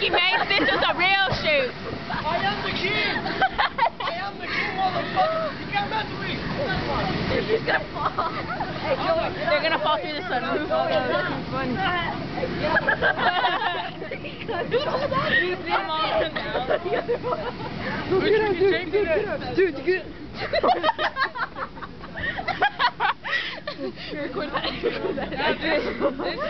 Mickey Mouse, this is a real shoot. I am the king. I am the king, motherfucker. You can't mess with me. He's gonna fall. Hey, George, they're gonna fall through the sunroof. Oh, this is funny. Dude, Get up, dude. Get up. Dude, get up.